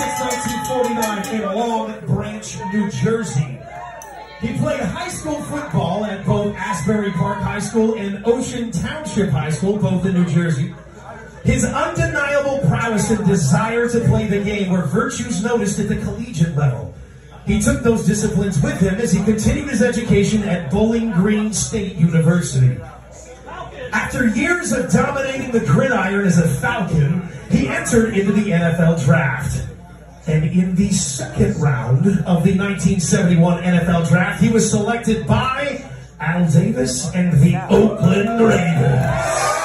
1949 in Long Branch, New Jersey. He played high school football at both Asbury Park High School and Ocean Township High School, both in New Jersey. His undeniable prowess and desire to play the game were virtues noticed at the collegiate level. He took those disciplines with him as he continued his education at Bowling Green State University. After years of dominating the gridiron as a Falcon, he entered into the NFL draft. And in the second round of the 1971 NFL draft, he was selected by Al Davis and the Oakland Raiders.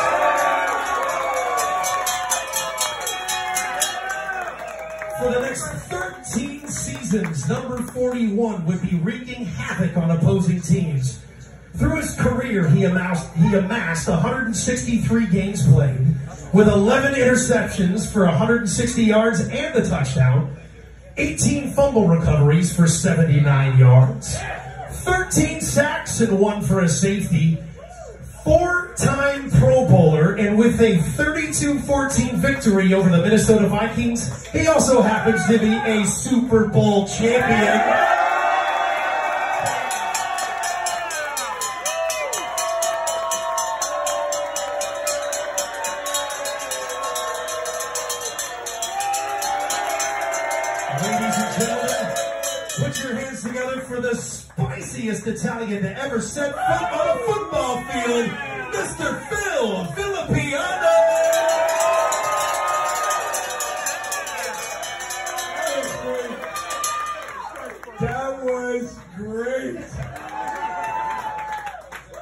For the next 13 seasons, number 41 would be wreaking havoc on opposing teams. Through his career, he amassed, he amassed 163 games played, with 11 interceptions for 160 yards and a touchdown, 18 fumble recoveries for 79 yards, 13 sacks and one for a safety, four-time Pro Bowler, and with a 32-14 victory over the Minnesota Vikings, he also happens to be a Super Bowl champion. Ladies and gentlemen, put your hands together for the spiciest Italian to ever set foot on a football field, Mr. Phil Villapiano. That was great.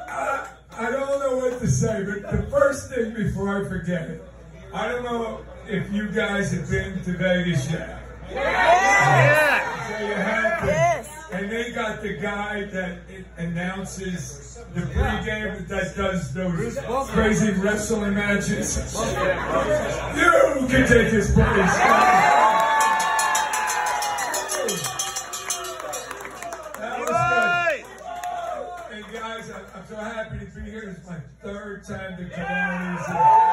I, I don't know what to say, but the first thing before I forget it, I don't know if you guys have been to Vegas yet. So have to. Yes. And they got the guy that announces the pregame that does those crazy wrestling matches. You can take his place. I'm so happy to be here. It's my third time to come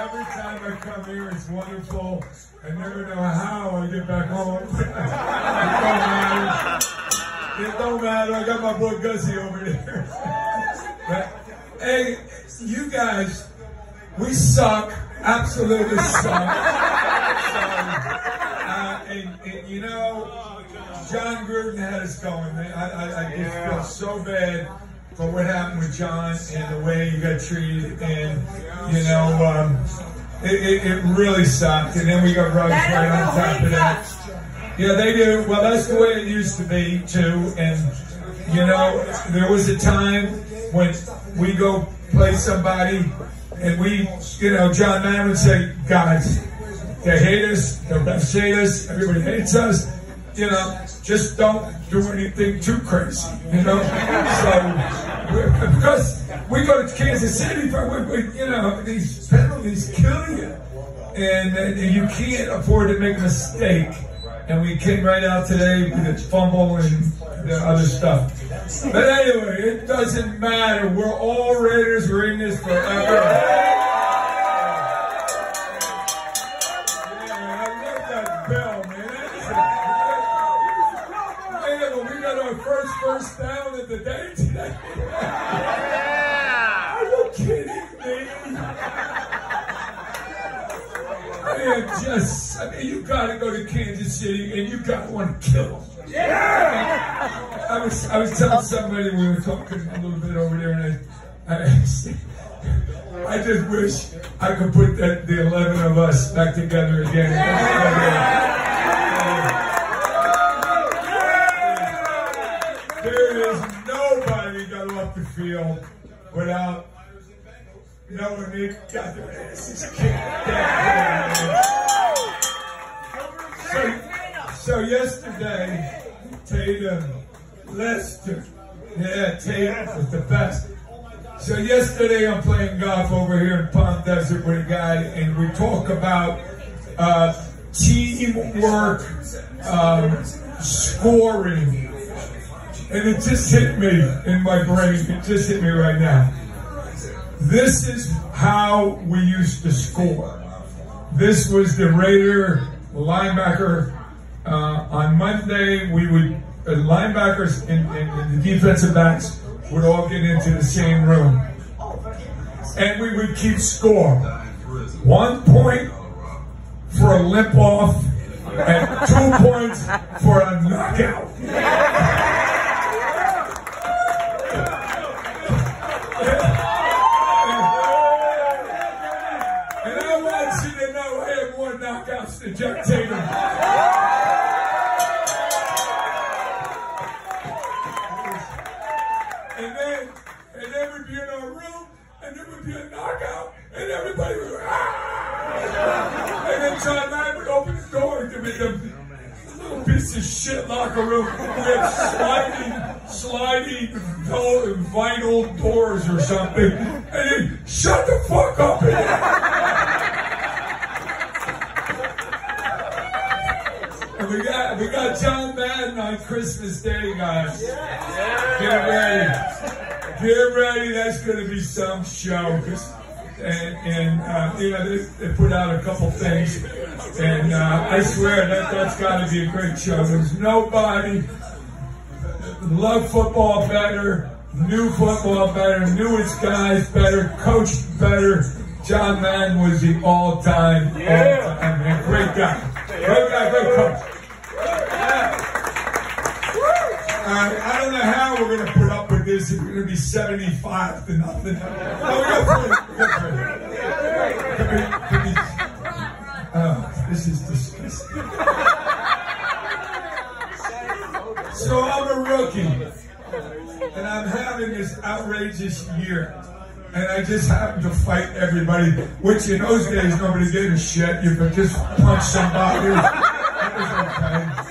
every time I come here, it's wonderful. I never know how I get back home. it don't matter. I got my boy Gussie over there. but hey, you guys, we suck. Absolutely suck. So, uh, and, and you know, Jon Gruden had us going. I, I, I just feel so bad for what happened with John and the way he got treated. And, you know, um, it, it, it really sucked. And then we got Rose right on top of that. Yeah, they do. Well, that's the way it used to be, too. And, you know, there was a time when we go play somebody and we, you know, John Madden would say, guys, they hate us, the refs hate us, everybody hates us. You know, just don't do anything too crazy. You know, so because we go to Kansas City, but we, we, you know these penalties kill you, and, uh, you can't afford to make a mistake. And we came right out today with the fumble and the other stuff. But anyway, it doesn't matter. We're all Raiders. We're in this forever. Got our first first down of the day today. Are you kidding me? Man, just, I mean, you gotta go to Kansas City and you gotta want to kill them. Yeah! I was, I was telling somebody we were talking a little bit over there and I, I I just wish I could put that the eleven of us back together again. There is nobody got off the field without knowing they got their asses kicked. So, so yesterday, Tatum, Lester, yeah, Tatum was the best. So yesterday I'm playing golf over here in Palm Desert with a guy, and we talk about uh, teamwork, um, scoring, and it just hit me in my brain. It just hit me right now. This is how we used to score. This was the Raider linebacker. Uh, on Monday, we would uh, linebackers and, and, and the defensive backs would all get into the same room, and we would keep score. One point for a limp off, and two points for a knockout. Jack Tatum. And then, and then we'd be in our room, and there would be a knockout, and everybody would go, ah! And then John Madden would open the door to be the little piece of shit locker room. We had sliding, sliding vinyl doors or something. And he shut the fuck up in there. And we got John Madden on Christmas Day, guys. Get ready. Get ready. That's going to be some show. And, and uh, you know, they, they put out a couple things. And uh, I swear that that's got to be a great show. There's nobody love football better, knew football better, knew its guys better, coached better. John Madden was the all-time, all-time man. Great guy. Great guy, great coach. I, I don't know how we're going to put up with this we're going to be 75 to nothing. Oh, this is disgusting. So I'm a rookie, and I'm having this outrageous year. And I just happen to fight everybody, which in those days nobody gave a shit. You could just punch somebody. That was okay.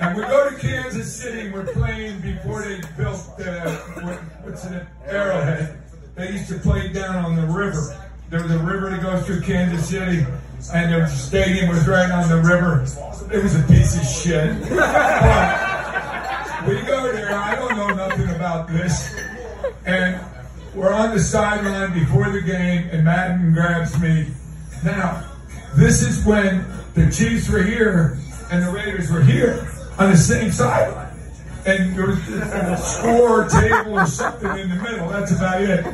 And we go to Kansas City. We're playing uh, what, what's it, Arrowhead. They used to play down on the river. There was a river that goes through Kansas City, and the stadium was right on the river. It was a piece of shit. But we go there. I don't know nothing about this, and we're on the sideline before the game, and Madden grabs me. Now, this is when the Chiefs were here and the Raiders were here on the same sideline. And there was a score table or something in the middle. That's about it.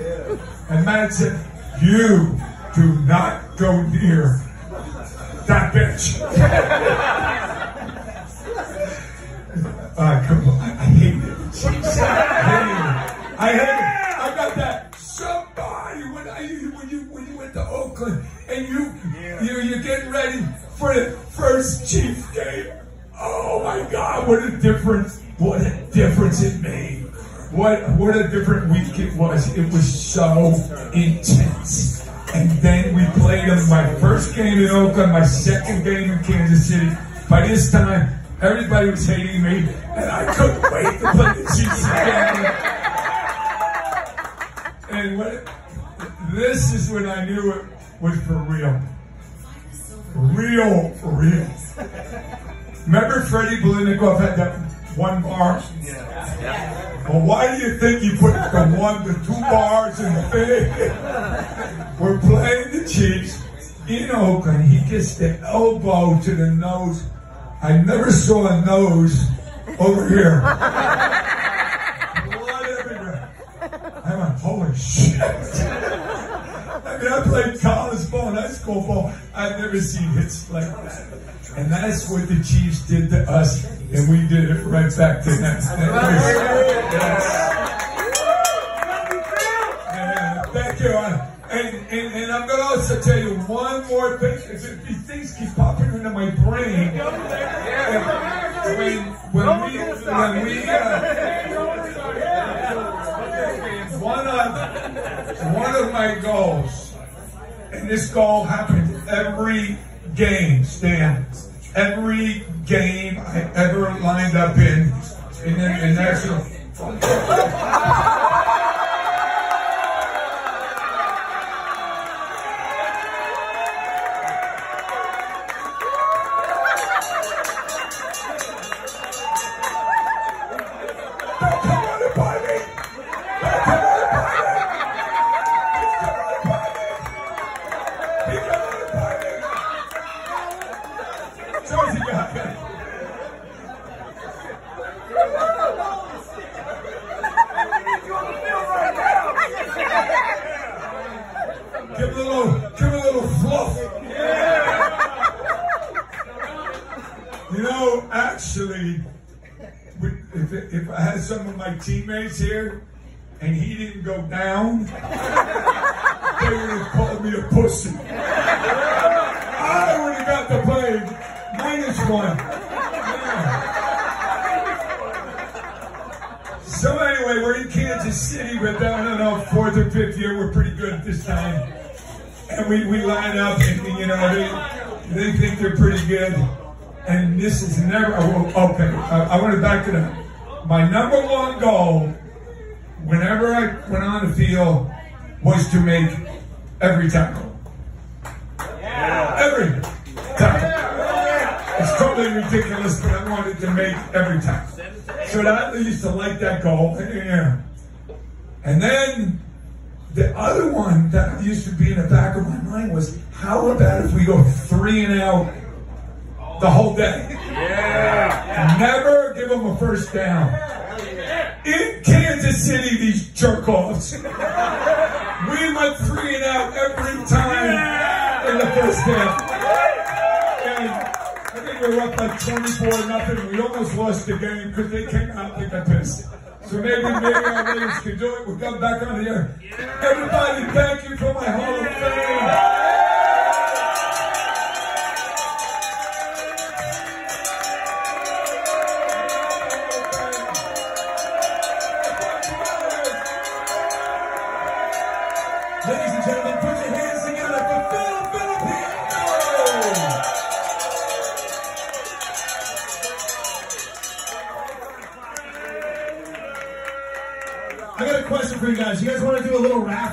And Matt said, You do not go near that bitch. Uh, come on. I, hate it. I hate it. I hate it. I got that. Somebody, when, I, when, you, when you went to Oakland and you, you, you're getting ready for the first Chiefs game. Oh my God, what a difference. What a difference it made. What, what a different week it was. It was so intense. And then we played them my first game in Oakland, my second game in Kansas City. By this time, everybody was hating me, and I couldn't wait to play the Chiefs again. And this is when I knew it was for real. Real, for real. Remember Freddie Biletnikoff had that one bar? But why do you think you put the one, the two bars in the thing? We're playing the Chiefs in Oakland. He gets the elbow to the nose. I never saw a nose over here. I went, holy shit. I mean, I played college ball and high school ball. I've never seen hits like that. And that's what the Chiefs did to us, and we did it right back to them. Yes. Thank you. And, and, and I'm going to also tell you one more thing. If These things keep popping into my brain. When, when we, when we, uh, one of, one of my goals, and this goal happened every game, Stan. Every game I ever lined up in, in, in national. Give a little, give a little fluff. You know, actually, if, if I had some of my teammates here and he didn't go down, they would have called me a pussy. I would have got the blame one. So anyway, we're in Kansas City, but I don't know, fourth or fifth year, we're pretty good at this time. And we, we line up and, you know, they, they think they're pretty good. And this is never, oh, oh okay, I, I want to back it up. My number one goal, whenever I went on the field, was to make every tackle. Every ridiculous, but I wanted to make every time. So I used to like that goal. And then the other one that used to be in the back of my mind was, how about if we go three and out the whole day? Yeah. Never give them a first down. In Kansas City, these jerk offs. we went three and out every time in the first half. Were up like 24 nothing. We almost lost the game because they came out like a piss. So maybe, maybe our ladies can do it. We'll come back on the air. Everybody, thank you for my Hall of Fame.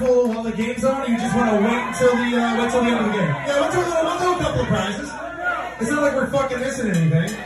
While the game's on, or you just want to wait until the uh, wait till the end of the game? Yeah, do a little, do a couple of prizes. It's not like we're fucking missing anything.